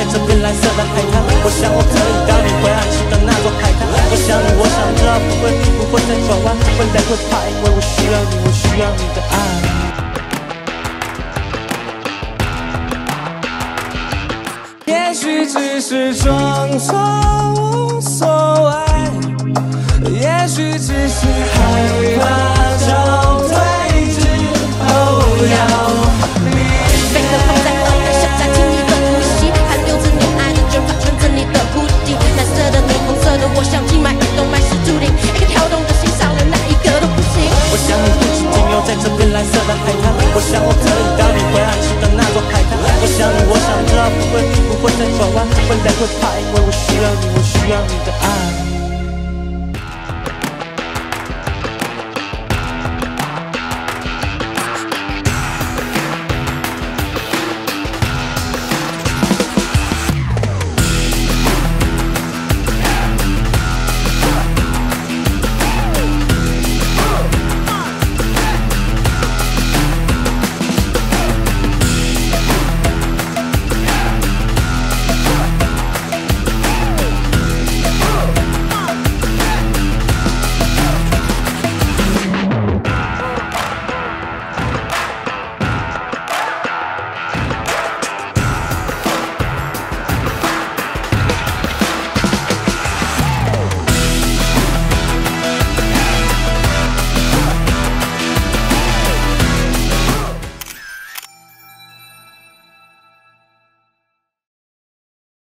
在这片蓝色的海滩。我想我可以带你回安息的那座海滩。我想你，我想知道不会不会再转弯，未来会怕，因为我需要你，我需要你的爱。也许只是装作无所谓，蓝色的海滩，我想我可以带你回安息的那座海滩。我想你，我想知道不会不会再转弯，未来会怕，因为我需要你，我需要你的爱。